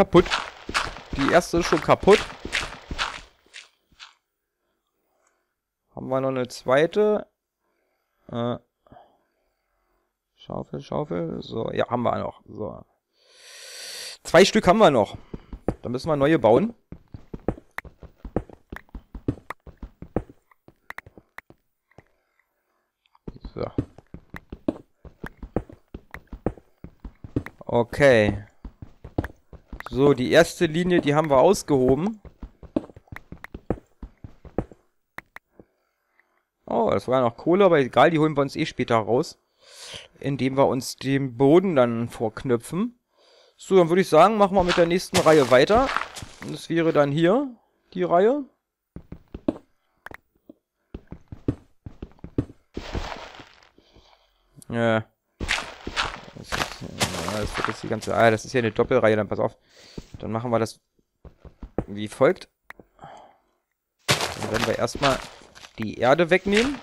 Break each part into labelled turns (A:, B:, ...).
A: kaputt. Die erste ist schon kaputt. Haben wir noch eine zweite? Äh. Schaufel, Schaufel. So, ja, haben wir noch. So. Zwei Stück haben wir noch. Da müssen wir neue bauen. So. Okay. So, die erste Linie, die haben wir ausgehoben. Oh, das war noch Kohle, aber egal, die holen wir uns eh später raus. Indem wir uns den Boden dann vorknüpfen. So, dann würde ich sagen, machen wir mit der nächsten Reihe weiter. Und das wäre dann hier die Reihe. Ja. Das ist, ja, das wird jetzt die ganze... Ah, das ist ja eine Doppelreihe, dann pass auf. Dann machen wir das wie folgt. Dann werden wir erstmal die Erde wegnehmen.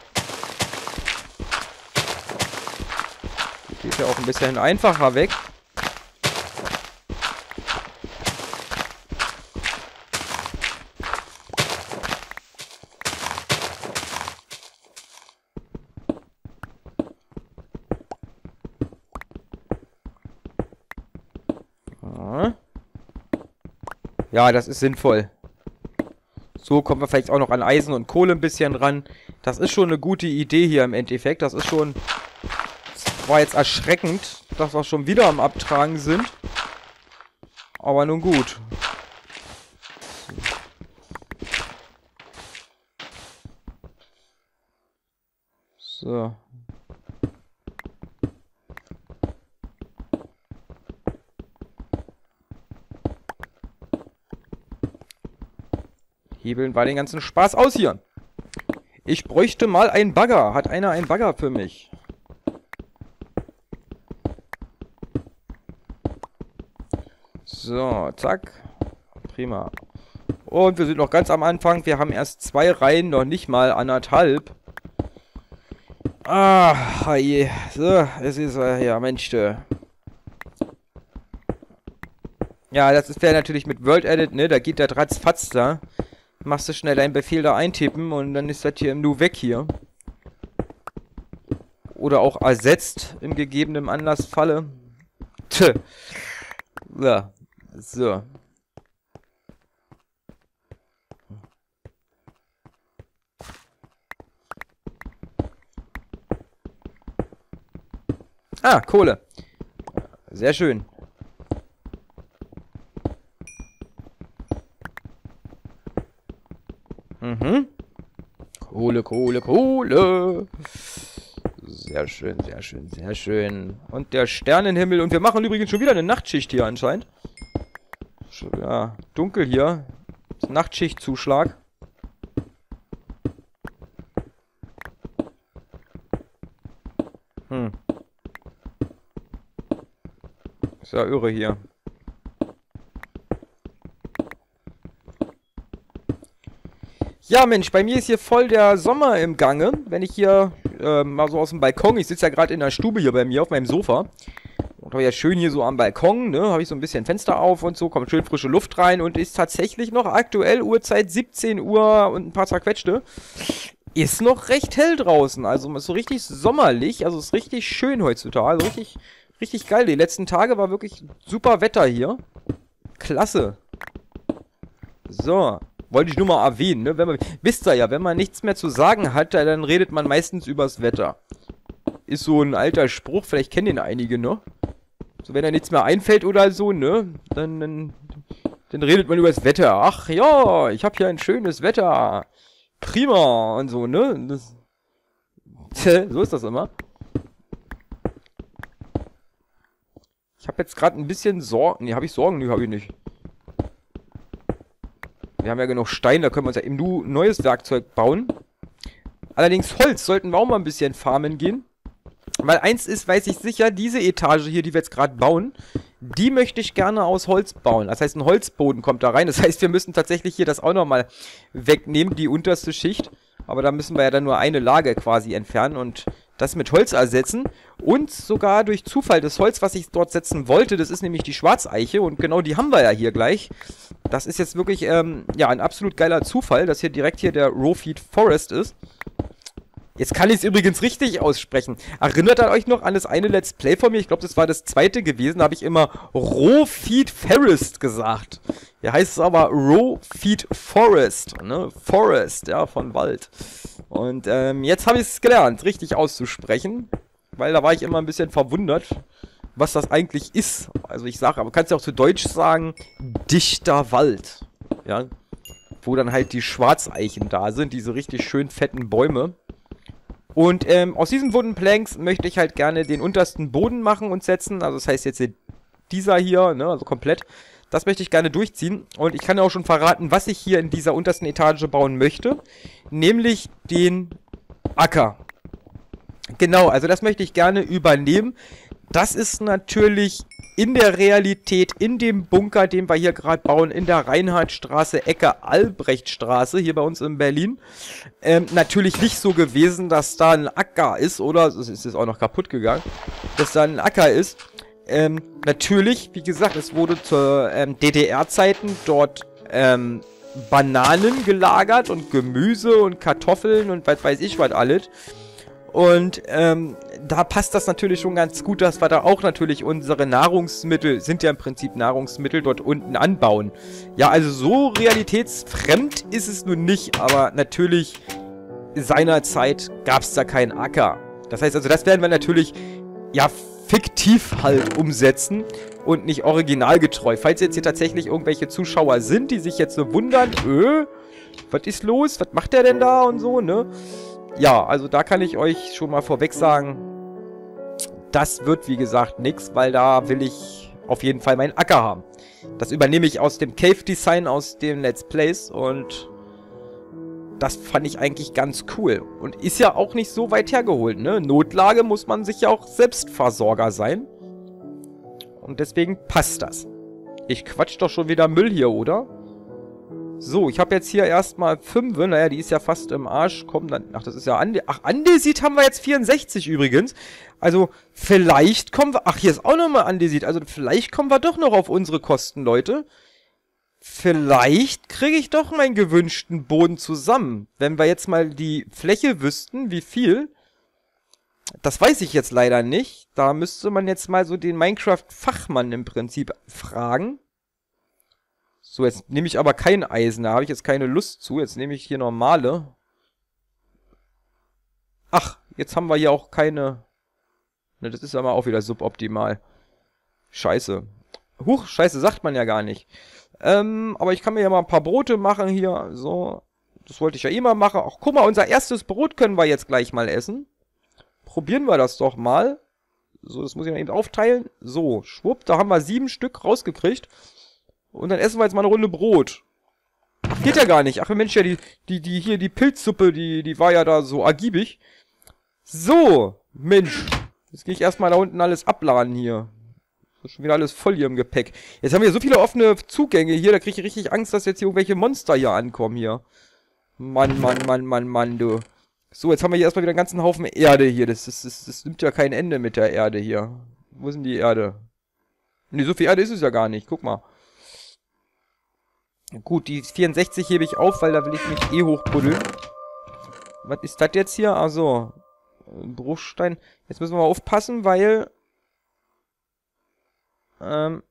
A: Die geht ja auch ein bisschen einfacher weg. Ja, das ist sinnvoll. So kommen wir vielleicht auch noch an Eisen und Kohle ein bisschen ran. Das ist schon eine gute Idee hier im Endeffekt. Das ist schon... Das war jetzt erschreckend, dass wir schon wieder am Abtragen sind. Aber nun gut. So. Hebeln war den ganzen Spaß aus hier. Ich bräuchte mal einen Bagger. Hat einer einen Bagger für mich? So, zack. Prima. Und wir sind noch ganz am Anfang. Wir haben erst zwei Reihen, noch nicht mal anderthalb. Ah, je. So, es ist äh, ja, Mensch. Ja, das wäre natürlich mit World Edit, ne? Da geht der Dratzfatz da machst du schnell einen Befehl da eintippen und dann ist das hier im Nu weg hier. Oder auch ersetzt im gegebenen Anlassfalle. Tö. Ja, so. Ah, Kohle. Sehr schön. Mhm. Kohle, Kohle, Kohle. Sehr schön, sehr schön, sehr schön. Und der Sternenhimmel. Und wir machen übrigens schon wieder eine Nachtschicht hier anscheinend. Ja, dunkel hier. Nachtschichtzuschlag. Hm. Ist ja irre hier. Ja, Mensch, bei mir ist hier voll der Sommer im Gange. Wenn ich hier äh, mal so aus dem Balkon, ich sitze ja gerade in der Stube hier bei mir auf meinem Sofa. Und habe ja schön hier so am Balkon, ne, habe ich so ein bisschen Fenster auf und so, kommt schön frische Luft rein und ist tatsächlich noch aktuell Uhrzeit 17 Uhr und ein paar zerquetschte. Ist noch recht hell draußen, also ist so richtig sommerlich, also ist richtig schön heutzutage, also richtig, richtig geil. Die letzten Tage war wirklich super Wetter hier. Klasse. So, wollte ich nur mal erwähnen, ne? Wenn man, wisst ihr ja, wenn man nichts mehr zu sagen hat, dann redet man meistens übers Wetter. Ist so ein alter Spruch, vielleicht kennen den einige, ne? So, wenn da nichts mehr einfällt oder so, ne? Dann, dann, dann redet man übers Wetter. Ach ja, ich hab hier ein schönes Wetter. Prima und so, ne? Das, so ist das immer. Ich habe jetzt gerade ein bisschen Sorgen. Ne, habe ich Sorgen? Ne, habe ich nicht. Wir haben ja genug Stein, da können wir uns ja eben nur neues Werkzeug bauen. Allerdings Holz sollten wir auch mal ein bisschen farmen gehen. Weil eins ist, weiß ich sicher, diese Etage hier, die wir jetzt gerade bauen, die möchte ich gerne aus Holz bauen. Das heißt, ein Holzboden kommt da rein. Das heißt, wir müssen tatsächlich hier das auch nochmal wegnehmen, die unterste Schicht. Aber da müssen wir ja dann nur eine Lage quasi entfernen und das mit Holz ersetzen und sogar durch Zufall das Holz, was ich dort setzen wollte, das ist nämlich die Schwarzeiche und genau die haben wir ja hier gleich. Das ist jetzt wirklich, ähm, ja, ein absolut geiler Zufall, dass hier direkt hier der Rowfeed Forest ist. Jetzt kann ich es übrigens richtig aussprechen. Erinnert ihr euch noch an das eine Let's Play von mir? Ich glaube, das war das zweite gewesen. Da habe ich immer Rowfeed Forest gesagt. Hier heißt es aber Rowfeed Forest. Ne? Forest, ja, von Wald. Und ähm, jetzt habe ich es gelernt, richtig auszusprechen. Weil da war ich immer ein bisschen verwundert, was das eigentlich ist. Also ich sage, aber kannst ja auch zu Deutsch sagen, dichter Wald. Ja. Wo dann halt die Schwarzeichen da sind, diese richtig schön fetten Bäume. Und ähm, aus diesen Wooden Planks möchte ich halt gerne den untersten Boden machen und setzen. Also das heißt jetzt dieser hier, ne, also komplett. Das möchte ich gerne durchziehen. Und ich kann auch schon verraten, was ich hier in dieser untersten Etage bauen möchte. Nämlich den Acker. Genau, also das möchte ich gerne übernehmen. Das ist natürlich in der Realität, in dem Bunker, den wir hier gerade bauen, in der Reinhardtstraße, Ecke Albrechtstraße, hier bei uns in Berlin, ähm, natürlich nicht so gewesen, dass da ein Acker ist, oder? Es ist auch noch kaputt gegangen, dass da ein Acker ist. Ähm, natürlich, wie gesagt, es wurde zu ähm, DDR-Zeiten dort ähm, Bananen gelagert und Gemüse und Kartoffeln und was weiß ich was alles. Und ähm, da passt das natürlich schon ganz gut, dass wir da auch natürlich unsere Nahrungsmittel, sind ja im Prinzip Nahrungsmittel, dort unten anbauen. Ja, also so realitätsfremd ist es nun nicht, aber natürlich seinerzeit gab es da keinen Acker. Das heißt also, das werden wir natürlich, ja, fiktiv halt umsetzen und nicht originalgetreu. Falls jetzt hier tatsächlich irgendwelche Zuschauer sind, die sich jetzt so wundern, öh, was ist los, was macht der denn da und so, ne? Ja, also da kann ich euch schon mal vorweg sagen, das wird wie gesagt nichts, weil da will ich auf jeden Fall meinen Acker haben. Das übernehme ich aus dem Cave Design, aus dem Let's Plays und das fand ich eigentlich ganz cool. Und ist ja auch nicht so weit hergeholt, ne? Notlage muss man sich ja auch Selbstversorger sein. Und deswegen passt das. Ich quatsch doch schon wieder Müll hier, oder? So, ich habe jetzt hier erstmal 5. Naja, die ist ja fast im Arsch. Komm, dann. Ach, das ist ja Ande. Ach, Andesit haben wir jetzt 64 übrigens. Also, vielleicht kommen wir. Ach, hier ist auch nochmal Andesit. Also, vielleicht kommen wir doch noch auf unsere Kosten, Leute. Vielleicht kriege ich doch meinen gewünschten Boden zusammen. Wenn wir jetzt mal die Fläche wüssten, wie viel. Das weiß ich jetzt leider nicht. Da müsste man jetzt mal so den Minecraft-Fachmann im Prinzip fragen. So, jetzt nehme ich aber kein Eisen. Da habe ich jetzt keine Lust zu. Jetzt nehme ich hier normale. Ach, jetzt haben wir hier auch keine... Ne, das ist aber auch wieder suboptimal. Scheiße. Huch, scheiße, sagt man ja gar nicht. Ähm, aber ich kann mir ja mal ein paar Brote machen hier. So, das wollte ich ja immer machen. Ach, guck mal, unser erstes Brot können wir jetzt gleich mal essen. Probieren wir das doch mal. So, das muss ich mal eben aufteilen. So, schwupp, da haben wir sieben Stück rausgekriegt. Und dann essen wir jetzt mal eine Runde Brot. Ach, geht ja gar nicht. Ach Mensch, ja, die, die, die, hier, die Pilzsuppe, die, die war ja da so ergiebig. So, Mensch. Jetzt gehe ich erstmal da unten alles abladen hier. Ist schon wieder alles voll hier im Gepäck. Jetzt haben wir so viele offene Zugänge hier, da kriege ich richtig Angst, dass jetzt hier irgendwelche Monster hier ankommen hier. Mann, Mann, Mann, Mann, Mann, du. So, jetzt haben wir hier erstmal wieder einen ganzen Haufen Erde hier. Das, das, das, das nimmt ja kein Ende mit der Erde hier. Wo denn die Erde? Ne, so viel Erde ist es ja gar nicht. Guck mal. Gut, die 64 hebe ich auf, weil da will ich mich eh hochbuddeln. Was ist das jetzt hier? Also Bruchstein. Jetzt müssen wir mal aufpassen, weil... Ähm...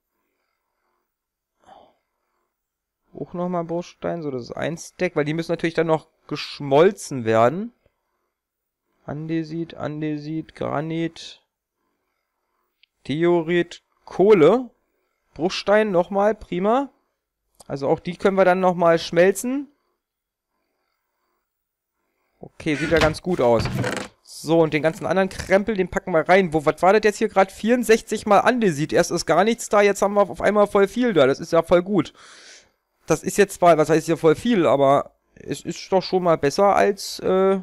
A: Auch nochmal Bruchstein, so das ist ein Stack, weil die müssen natürlich dann noch geschmolzen werden. Andesit, Andesit, Granit, Theorit, Kohle, Bruchstein nochmal, prima. Also auch die können wir dann nochmal schmelzen. Okay, sieht ja ganz gut aus. So, und den ganzen anderen Krempel, den packen wir rein. Wo, was war das jetzt hier gerade? 64 mal Andesit. Erst ist gar nichts da, jetzt haben wir auf einmal voll viel da. Das ist ja voll gut. Das ist jetzt zwar, was heißt hier voll viel, aber es ist doch schon mal besser als, äh,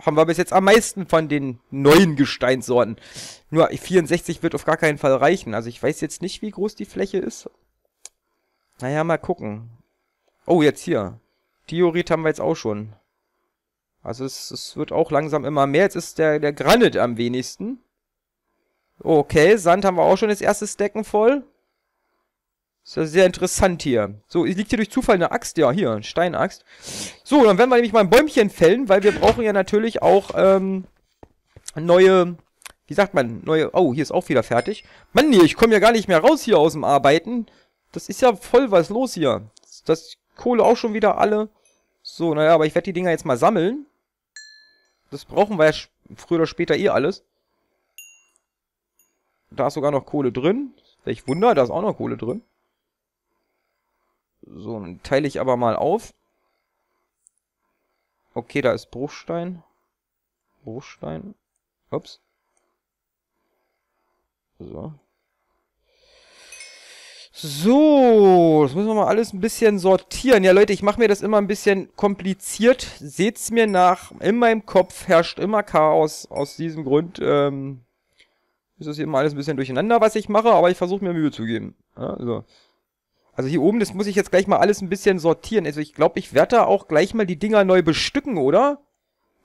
A: haben wir bis jetzt am meisten von den neuen Gesteinssorten. Nur 64 wird auf gar keinen Fall reichen. Also ich weiß jetzt nicht, wie groß die Fläche ist. Naja, mal gucken. Oh, jetzt hier. Diorit haben wir jetzt auch schon. Also es, es wird auch langsam immer mehr. Jetzt ist der, der Granit am wenigsten. Okay, Sand haben wir auch schon das erste Stecken voll. Ist ja sehr interessant hier. So, liegt hier durch Zufall eine Axt? Ja, hier, eine Steinaxt. So, dann werden wir nämlich mal ein Bäumchen fällen, weil wir brauchen ja natürlich auch, ähm, neue, wie sagt man, neue, oh, hier ist auch wieder fertig. Mann, nee, ich komme ja gar nicht mehr raus hier aus dem Arbeiten. Das ist ja voll was los hier. Das Kohle auch schon wieder alle. So, naja, aber ich werde die Dinger jetzt mal sammeln. Das brauchen wir ja früher oder später eh alles. Da ist sogar noch Kohle drin. Welch Wunder, da ist auch noch Kohle drin. So, dann teile ich aber mal auf. Okay, da ist Bruchstein. Bruchstein. Ups. So. So, das müssen wir mal alles ein bisschen sortieren. Ja, Leute, ich mache mir das immer ein bisschen kompliziert. Seht's mir nach. In meinem Kopf herrscht immer Chaos. Aus diesem Grund ähm, ist das hier immer alles ein bisschen durcheinander, was ich mache, aber ich versuche mir Mühe zu geben. Ja, so. Also hier oben, das muss ich jetzt gleich mal alles ein bisschen sortieren. Also ich glaube, ich werde da auch gleich mal die Dinger neu bestücken, oder?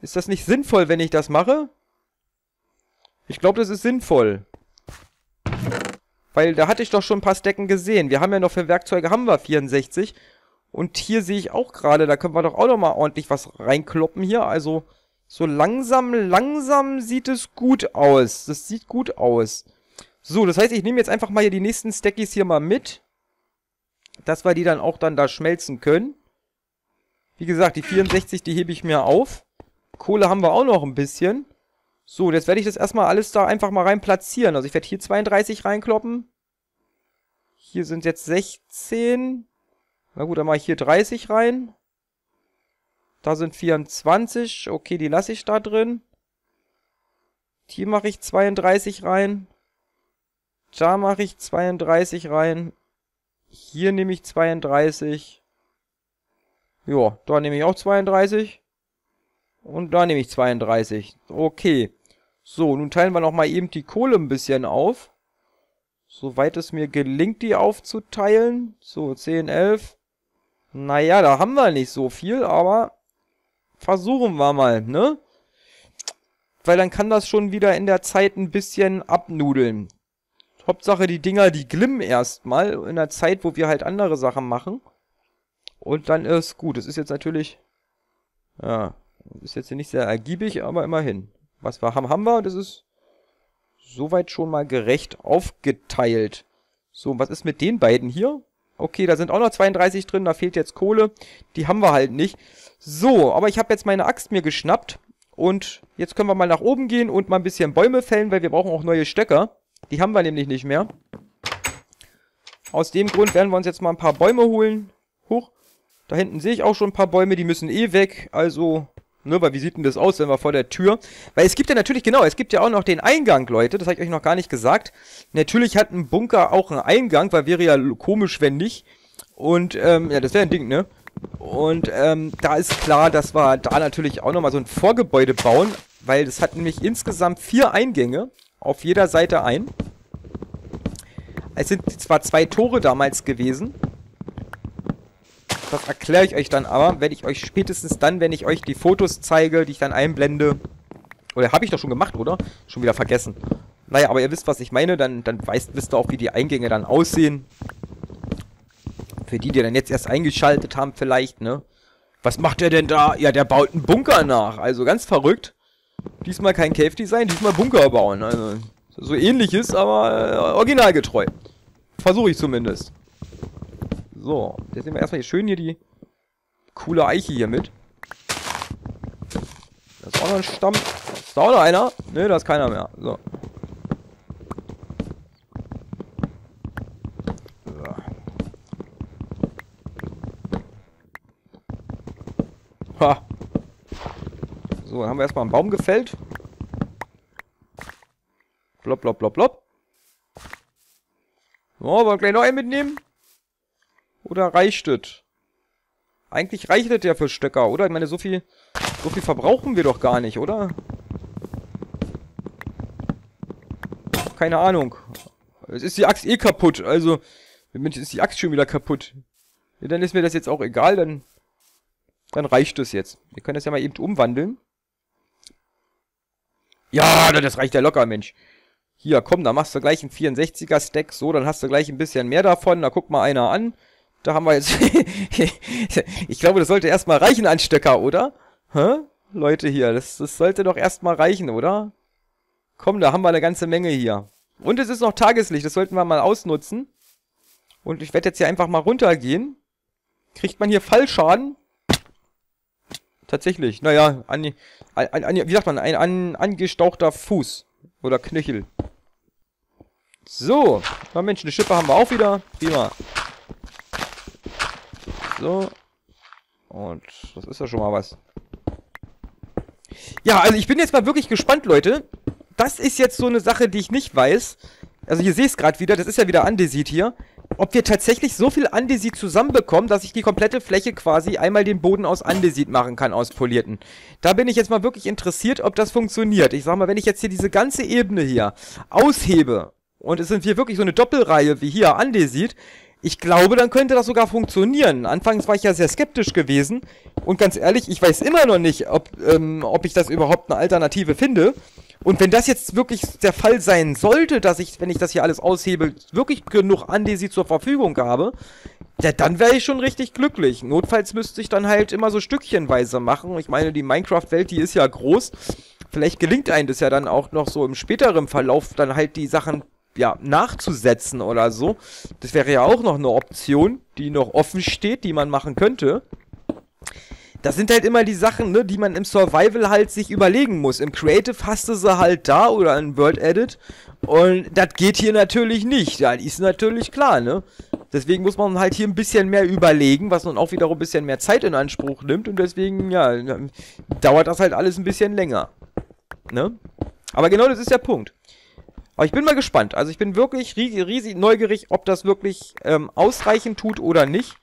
A: Ist das nicht sinnvoll, wenn ich das mache? Ich glaube, das ist sinnvoll. Weil da hatte ich doch schon ein paar Stecken gesehen. Wir haben ja noch für Werkzeuge haben wir 64. Und hier sehe ich auch gerade, da können wir doch auch noch mal ordentlich was reinkloppen hier. Also so langsam, langsam sieht es gut aus. Das sieht gut aus. So, das heißt, ich nehme jetzt einfach mal hier die nächsten Stackies hier mal mit dass wir die dann auch dann da schmelzen können. Wie gesagt, die 64, die hebe ich mir auf. Kohle haben wir auch noch ein bisschen. So, jetzt werde ich das erstmal alles da einfach mal rein platzieren. Also ich werde hier 32 reinkloppen. Hier sind jetzt 16. Na gut, dann mache ich hier 30 rein. Da sind 24. Okay, die lasse ich da drin. Hier mache ich 32 rein. Da mache ich 32 rein. Hier nehme ich 32. Ja, da nehme ich auch 32. Und da nehme ich 32. Okay. So, nun teilen wir nochmal eben die Kohle ein bisschen auf. Soweit es mir gelingt, die aufzuteilen. So, 10, 11. Naja, da haben wir nicht so viel, aber versuchen wir mal, ne? Weil dann kann das schon wieder in der Zeit ein bisschen abnudeln. Hauptsache die Dinger, die glimmen erstmal in einer Zeit, wo wir halt andere Sachen machen. Und dann ist gut. Es ist jetzt natürlich, ja, ist jetzt nicht sehr ergiebig, aber immerhin. Was wir haben, haben wir. Das ist soweit schon mal gerecht aufgeteilt. So, was ist mit den beiden hier? Okay, da sind auch noch 32 drin, da fehlt jetzt Kohle. Die haben wir halt nicht. So, aber ich habe jetzt meine Axt mir geschnappt. Und jetzt können wir mal nach oben gehen und mal ein bisschen Bäume fällen, weil wir brauchen auch neue Stöcker. Die haben wir nämlich nicht mehr. Aus dem Grund werden wir uns jetzt mal ein paar Bäume holen. Hoch. Da hinten sehe ich auch schon ein paar Bäume, die müssen eh weg. Also, ne, weil wie sieht denn das aus, wenn wir vor der Tür... Weil es gibt ja natürlich, genau, es gibt ja auch noch den Eingang, Leute. Das habe ich euch noch gar nicht gesagt. Natürlich hat ein Bunker auch einen Eingang, weil wäre ja komisch, wenn nicht. Und, ähm, ja, das wäre ein Ding, ne? Und, ähm, da ist klar, dass wir da natürlich auch nochmal so ein Vorgebäude bauen. Weil das hat nämlich insgesamt vier Eingänge auf jeder Seite ein. Es sind zwar zwei Tore damals gewesen. Das erkläre ich euch dann aber. Werde ich euch spätestens dann, wenn ich euch die Fotos zeige, die ich dann einblende. Oder habe ich doch schon gemacht, oder? Schon wieder vergessen. Naja, aber ihr wisst, was ich meine. Dann, dann weißt, wisst ihr auch, wie die Eingänge dann aussehen. Für die, die dann jetzt erst eingeschaltet haben vielleicht, ne? Was macht der denn da? Ja, der baut einen Bunker nach. Also ganz verrückt. Diesmal kein Cave-Design, diesmal Bunker bauen. Also, so ähnliches, aber äh, originalgetreu. Versuche ich zumindest. So, jetzt nehmen wir erstmal hier schön hier die coole Eiche hier mit. Da ist auch noch ein Stamm. Ist da auch noch einer? Ne, da ist keiner mehr. So. Ha. So, dann haben wir erstmal einen Baum gefällt. Blop, blop, blop, blop. So, wollen wir gleich noch einen mitnehmen? Oder reicht es? Eigentlich reicht es ja für Stöcker, oder? Ich meine, so viel, so viel verbrauchen wir doch gar nicht, oder? Keine Ahnung. Es ist die Axt eh kaputt, also... Mensch, ist die Axt schon wieder kaputt. Ja, dann ist mir das jetzt auch egal, dann dann reicht es jetzt. Wir können das ja mal eben umwandeln. Ja, das reicht ja locker, Mensch. Hier, komm, da machst du gleich einen 64er-Stack. So, dann hast du gleich ein bisschen mehr davon. Da guck mal einer an. Da haben wir jetzt... ich glaube, das sollte erstmal reichen an Stöcker, oder? Hä? Leute hier, das, das sollte doch erstmal reichen, oder? Komm, da haben wir eine ganze Menge hier. Und es ist noch Tageslicht, das sollten wir mal ausnutzen. Und ich werde jetzt hier einfach mal runtergehen. Kriegt man hier Fallschaden? Tatsächlich, naja, an, an, an, wie sagt man, ein an, angestauchter Fuß. Oder Knöchel. So, na Mensch, eine Schippe haben wir auch wieder. Prima. So. Und das ist ja schon mal was. Ja, also ich bin jetzt mal wirklich gespannt, Leute. Das ist jetzt so eine Sache, die ich nicht weiß. Also ihr seht es gerade wieder, das ist ja wieder Andesit hier. Ob wir tatsächlich so viel Andesit zusammenbekommen, dass ich die komplette Fläche quasi einmal den Boden aus Andesit machen kann, aus polierten. Da bin ich jetzt mal wirklich interessiert, ob das funktioniert. Ich sag mal, wenn ich jetzt hier diese ganze Ebene hier aushebe und es sind hier wirklich so eine Doppelreihe wie hier Andesit, ich glaube, dann könnte das sogar funktionieren. Anfangs war ich ja sehr skeptisch gewesen. Und ganz ehrlich, ich weiß immer noch nicht, ob, ähm, ob ich das überhaupt eine Alternative finde. Und wenn das jetzt wirklich der Fall sein sollte, dass ich, wenn ich das hier alles aushebe, wirklich genug Andesit zur Verfügung habe, ja, dann wäre ich schon richtig glücklich. Notfalls müsste ich dann halt immer so stückchenweise machen. Ich meine, die Minecraft-Welt, die ist ja groß. Vielleicht gelingt einem das ja dann auch noch so im späteren Verlauf, dann halt die Sachen ja, nachzusetzen oder so. Das wäre ja auch noch eine Option, die noch offen steht, die man machen könnte. Das sind halt immer die Sachen, ne, die man im Survival halt sich überlegen muss. Im Creative hast du sie halt da oder in World Edit. Und das geht hier natürlich nicht. Ja, ist natürlich klar, ne? Deswegen muss man halt hier ein bisschen mehr überlegen, was nun auch wiederum ein bisschen mehr Zeit in Anspruch nimmt. Und deswegen, ja, dauert das halt alles ein bisschen länger. Ne? Aber genau das ist der Punkt. Aber ich bin mal gespannt. Also ich bin wirklich riesig, riesig neugierig, ob das wirklich ähm, ausreichend tut oder nicht.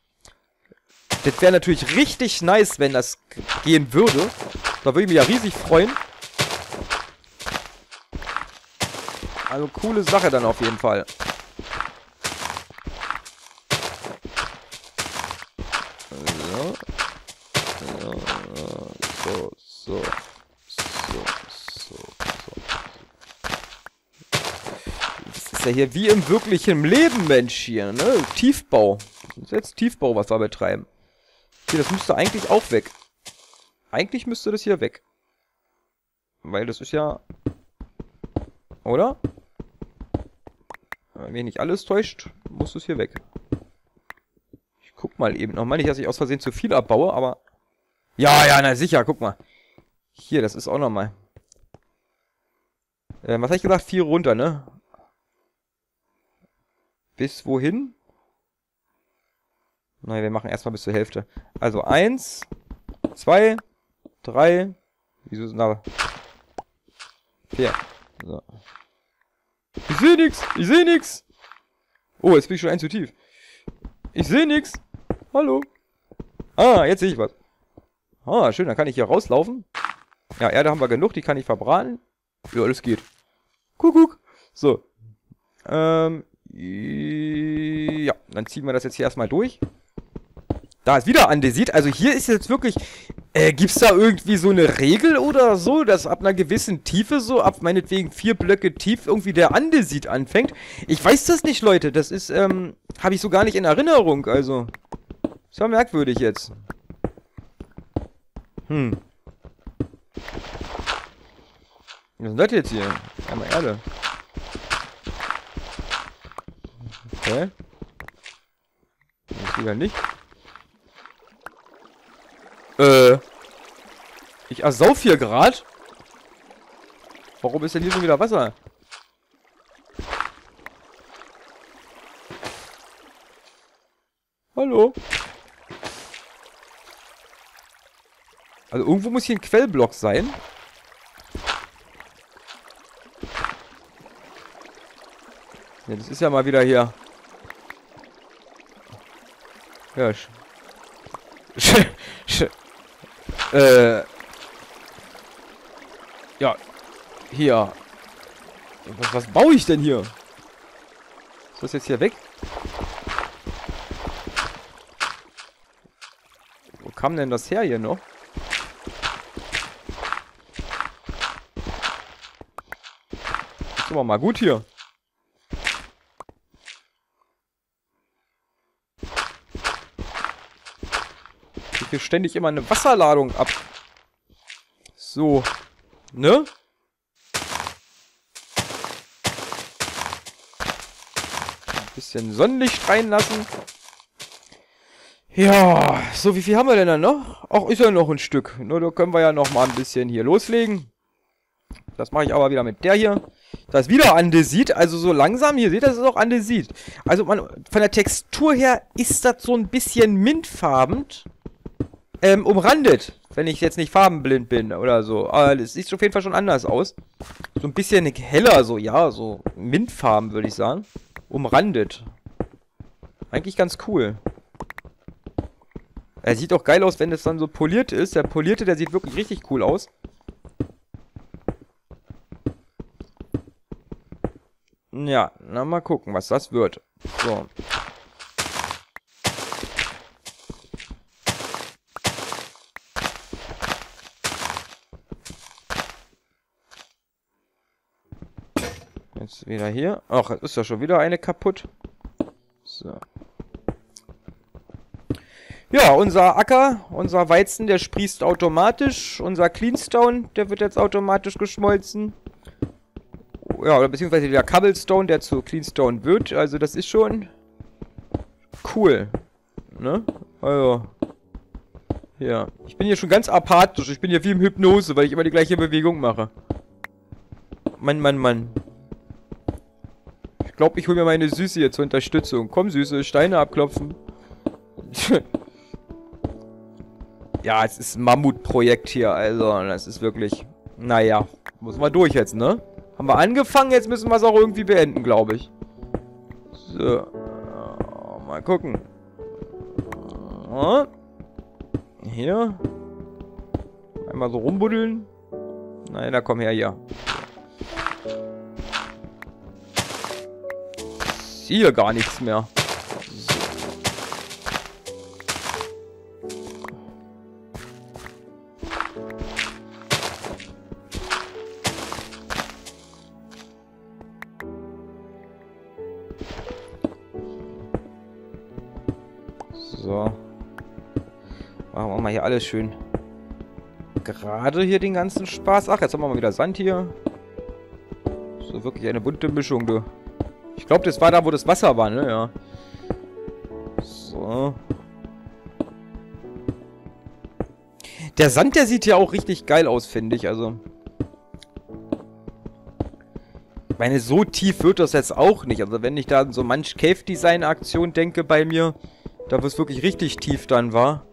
A: Das wäre natürlich richtig nice, wenn das gehen würde. Da würde ich mich ja riesig freuen. Also coole Sache dann auf jeden Fall. So. So, so. ist ja hier wie im wirklichen Leben, Mensch, hier, ne? Tiefbau. Das ist jetzt Tiefbau, was wir betreiben. Hier, das müsste eigentlich auch weg. Eigentlich müsste das hier weg. Weil das ist ja... Oder? Wenn mich nicht alles täuscht, muss das hier weg. Ich guck mal eben nochmal. Nicht, dass ich aus Versehen zu viel abbaue, aber... Ja, ja, na sicher, guck mal. Hier, das ist auch nochmal. Äh, was habe ich gesagt? Vier runter, ne? Bis wohin? Nein, wir machen erstmal bis zur Hälfte. Also eins, zwei, drei. Wieso sind da... Vier. So. Ich sehe nix! Ich sehe nix! Oh, jetzt bin ich schon ein zu tief. Ich sehe nix! Hallo? Ah, jetzt sehe ich was. Ah, schön, dann kann ich hier rauslaufen. Ja, Erde haben wir genug, die kann ich verbraten. Ja, alles geht. Kuckuck. So. Ähm, ja, dann ziehen wir das jetzt hier erstmal durch. Da ist wieder Andesit. Also hier ist jetzt wirklich... Äh, gibt's da irgendwie so eine Regel oder so, dass ab einer gewissen Tiefe so, ab meinetwegen vier Blöcke tief irgendwie der Andesit anfängt? Ich weiß das nicht, Leute. Das ist, ähm, habe ich so gar nicht in Erinnerung. Also, ist ja merkwürdig jetzt. Hm. Was denn das jetzt hier? Einmal Erde. Okay. Das lieber nicht. Äh. Ich ersauf hier gerade. Warum ist denn hier schon wieder Wasser? Hallo? Also irgendwo muss hier ein Quellblock sein. Ja, das ist ja mal wieder hier. Ja. Sch sch sch äh. Ja. Hier. Was, was baue ich denn hier? Ist das jetzt hier weg? kam denn das her hier noch? Ist aber mal gut hier. Hier ständig immer eine Wasserladung ab. So. Ne? Ein bisschen Sonnenlicht reinlassen. Ja, so wie viel haben wir denn dann noch? Auch ist ja noch ein Stück. Nur da können wir ja noch mal ein bisschen hier loslegen. Das mache ich aber wieder mit der hier. Das ist wieder Andesit, also so langsam. Hier seht ihr, das ist auch Andesit. Also man, von der Textur her ist das so ein bisschen mintfarben. Ähm, umrandet. Wenn ich jetzt nicht farbenblind bin oder so. Aber es sieht auf jeden Fall schon anders aus. So ein bisschen heller, so, ja, so Mintfarben, würde ich sagen. Umrandet. Eigentlich ganz cool. Er sieht auch geil aus, wenn es dann so poliert ist. Der polierte, der sieht wirklich richtig cool aus. Ja, na mal gucken, was das wird. So. Jetzt wieder hier. Ach, ist ja schon wieder eine kaputt. So. Ja, unser Acker, unser Weizen, der sprießt automatisch. Unser Cleanstone, der wird jetzt automatisch geschmolzen. Ja, oder beziehungsweise der Cobblestone, der zu Cleanstone wird. Also das ist schon cool. Ne? Also. Ja. Ich bin hier schon ganz apathisch. Ich bin hier wie im Hypnose, weil ich immer die gleiche Bewegung mache. Mann, Mann, Mann. Glaube, ich hole mir meine Süße hier zur Unterstützung. Komm, Süße, Steine abklopfen. Ja, es ist ein Mammutprojekt hier, also das ist wirklich, naja, muss mal durch jetzt, ne? Haben wir angefangen, jetzt müssen wir es auch irgendwie beenden, glaube ich. So, mal gucken. Hier. Einmal so rumbuddeln. Nein, da komm her, ja. Hier gar nichts mehr. So. Machen wir mal hier alles schön gerade hier den ganzen Spaß. Ach, jetzt haben wir mal wieder Sand hier. So wirklich eine bunte Mischung, du. Ich glaube, das war da, wo das Wasser war, ne? Ja. So. Der Sand, der sieht ja auch richtig geil aus, finde ich. Also. Ich meine, so tief wird das jetzt auch nicht. Also, wenn ich da an so manch Cave-Design-Aktion denke bei mir, da wo es wirklich richtig tief dann war.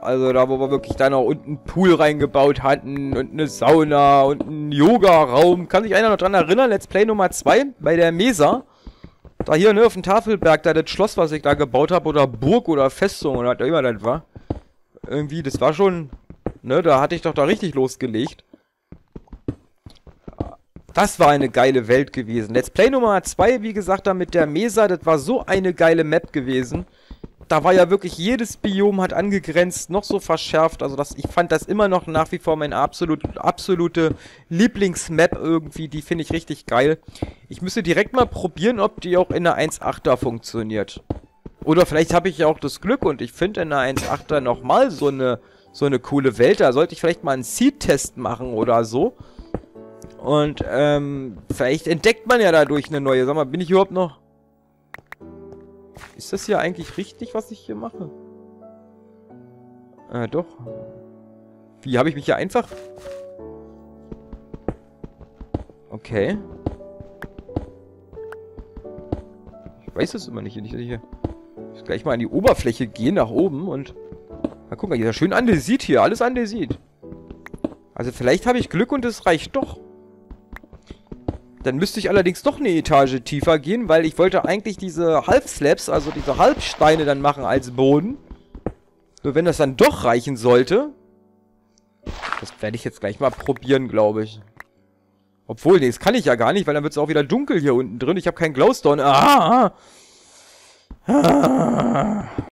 A: Also da, wo wir wirklich dann auch unten einen Pool reingebaut hatten und eine Sauna und einen Yoga-Raum. Kann sich einer noch dran erinnern? Let's Play Nummer 2 bei der Mesa. Da hier, ne, auf dem Tafelberg, da das Schloss, was ich da gebaut habe, oder Burg oder Festung oder was immer das war. Irgendwie, das war schon, ne, da hatte ich doch da richtig losgelegt. Das war eine geile Welt gewesen. Let's Play Nummer 2, wie gesagt, da mit der Mesa, das war so eine geile Map gewesen da war ja wirklich jedes Biom hat angegrenzt, noch so verschärft. Also das, ich fand das immer noch nach wie vor meine absolut, absolute Lieblingsmap irgendwie. Die finde ich richtig geil. Ich müsste direkt mal probieren, ob die auch in der 1.8er funktioniert. Oder vielleicht habe ich ja auch das Glück und ich finde in der 1.8er nochmal so eine, so eine coole Welt. Da sollte ich vielleicht mal einen Seed-Test machen oder so. Und ähm, vielleicht entdeckt man ja dadurch eine neue. Sag mal, bin ich überhaupt noch... Ist das hier eigentlich richtig, was ich hier mache? Äh, doch. Wie, habe ich mich hier einfach... Okay. Ich weiß es immer nicht. Ich hier ich gleich mal an die Oberfläche gehen, nach oben und... Na, guck mal, ja schön andesit hier. Alles andesit. Also vielleicht habe ich Glück und es reicht doch. Dann müsste ich allerdings doch eine Etage tiefer gehen, weil ich wollte eigentlich diese Halbslabs, also diese Halbsteine dann machen als Boden. Nur wenn das dann doch reichen sollte. Das werde ich jetzt gleich mal probieren, glaube ich. Obwohl, nee, das kann ich ja gar nicht, weil dann wird es auch wieder dunkel hier unten drin. Ich habe keinen Glowstone. Ah! ah.